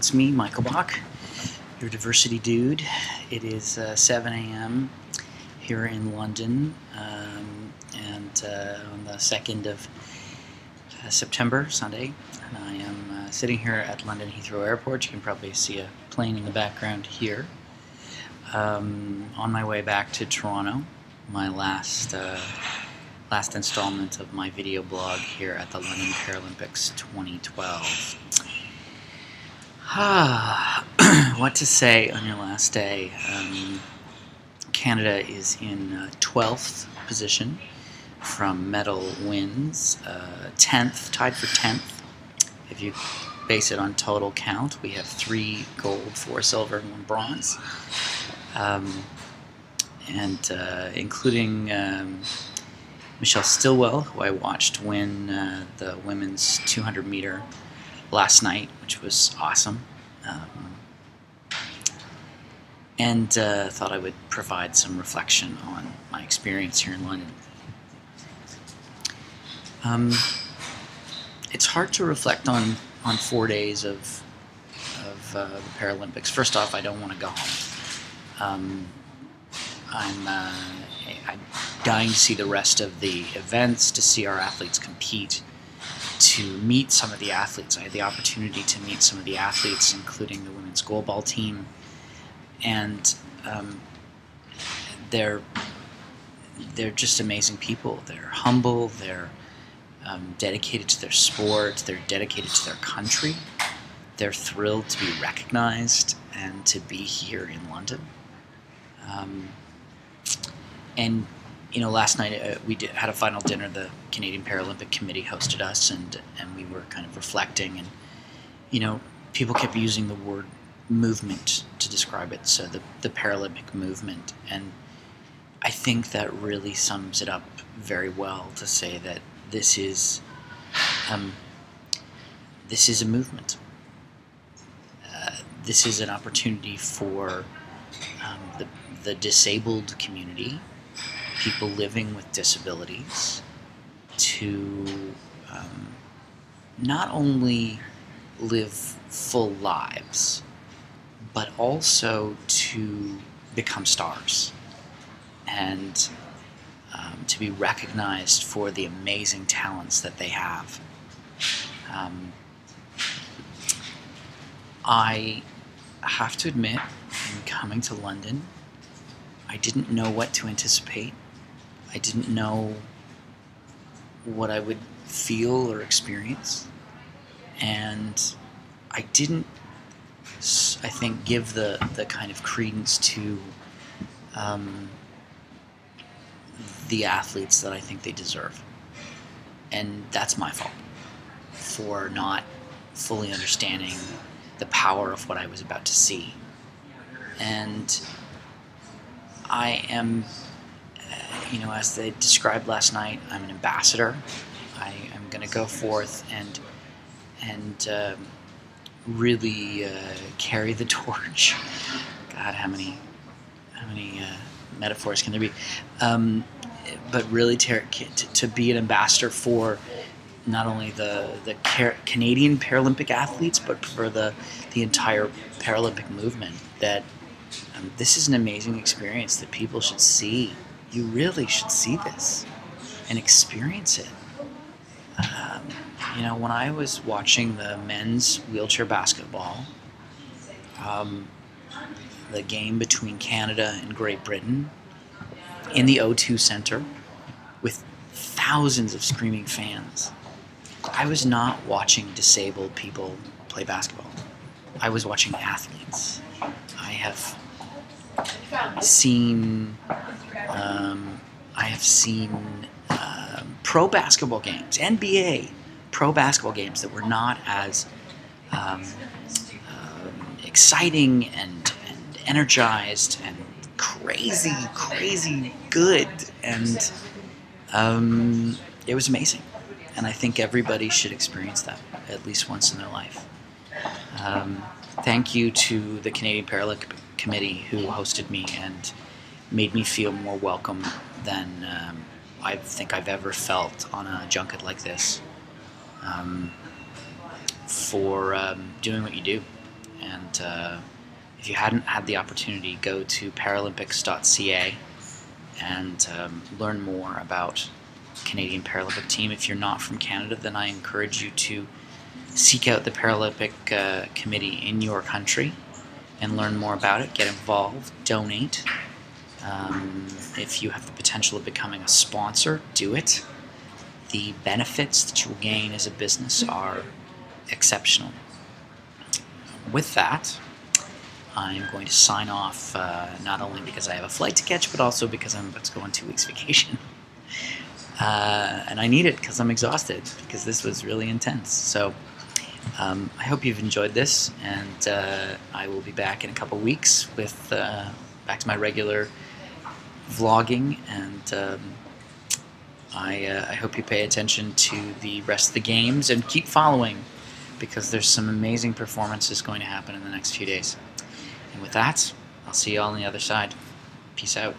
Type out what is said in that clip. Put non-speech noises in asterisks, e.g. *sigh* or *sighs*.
It's me, Michael Bach, your diversity dude. It is uh, 7 a.m. here in London, um, and uh, on the 2nd of uh, September, Sunday, and I am uh, sitting here at London Heathrow Airport. You can probably see a plane in the background here. Um, on my way back to Toronto, my last uh, last installment of my video blog here at the London Paralympics 2012. *sighs* What to say on your last day? Um, Canada is in uh, 12th position from medal wins, uh, 10th, tied for 10th. If you base it on total count, we have three gold, four silver, and one bronze. Um, and uh, including um, Michelle Stilwell, who I watched win uh, the women's 200 meter last night, which was awesome. Um, and uh, thought I would provide some reflection on my experience here in London. Um, it's hard to reflect on, on four days of, of uh, the Paralympics. First off, I don't want to go home. Um, I'm, uh, I'm dying to see the rest of the events, to see our athletes compete, to meet some of the athletes. I had the opportunity to meet some of the athletes, including the women's goalball team, and um, they're they're just amazing people. They're humble. They're um, dedicated to their sport. They're dedicated to their country. They're thrilled to be recognized and to be here in London. Um, and you know, last night uh, we did, had a final dinner. The Canadian Paralympic Committee hosted us, and and we were kind of reflecting. And you know, people kept using the word movement to describe it. So the the Paralympic movement, and I think that really sums it up very well to say that this is um, this is a movement. Uh, this is an opportunity for um, the the disabled community people living with disabilities to um, not only live full lives, but also to become stars and um, to be recognized for the amazing talents that they have. Um, I have to admit, in coming to London, I didn't know what to anticipate. I didn't know what I would feel or experience. And I didn't, I think, give the, the kind of credence to um, the athletes that I think they deserve. And that's my fault for not fully understanding the power of what I was about to see. And I am you know, as they described last night, I'm an ambassador. I am going to go forth and and uh, really uh, carry the *laughs* torch. God, how many how many uh, metaphors can there be? Um, but really, to, to be an ambassador for not only the the Canadian Paralympic athletes, but for the the entire Paralympic movement. That um, this is an amazing experience that people should see you really should see this and experience it. Um, you know, when I was watching the men's wheelchair basketball, um, the game between Canada and Great Britain in the O2 Center with thousands of screaming fans, I was not watching disabled people play basketball. I was watching athletes. I have seen um, I have seen uh, pro basketball games, NBA pro basketball games that were not as um, um, exciting and, and energized and crazy, crazy good. And um, it was amazing. And I think everybody should experience that at least once in their life. Um, thank you to the Canadian Paralympic Committee who hosted me and made me feel more welcome than um, I think I've ever felt on a junket like this. Um, for um, doing what you do And uh, if you hadn't had the opportunity, go to Paralympics.ca and um, learn more about Canadian Paralympic team. If you're not from Canada, then I encourage you to seek out the Paralympic uh, Committee in your country and learn more about it. Get involved, donate. Um, if you have the potential of becoming a sponsor, do it. The benefits that you will gain as a business are exceptional. With that, I'm going to sign off uh, not only because I have a flight to catch, but also because I'm about to go on two weeks vacation. *laughs* Uh, and I need it because I'm exhausted because this was really intense. So um, I hope you've enjoyed this, and uh, I will be back in a couple weeks with uh, back to my regular vlogging, and um, I, uh, I hope you pay attention to the rest of the games and keep following because there's some amazing performances going to happen in the next few days. And with that, I'll see you all on the other side. Peace out.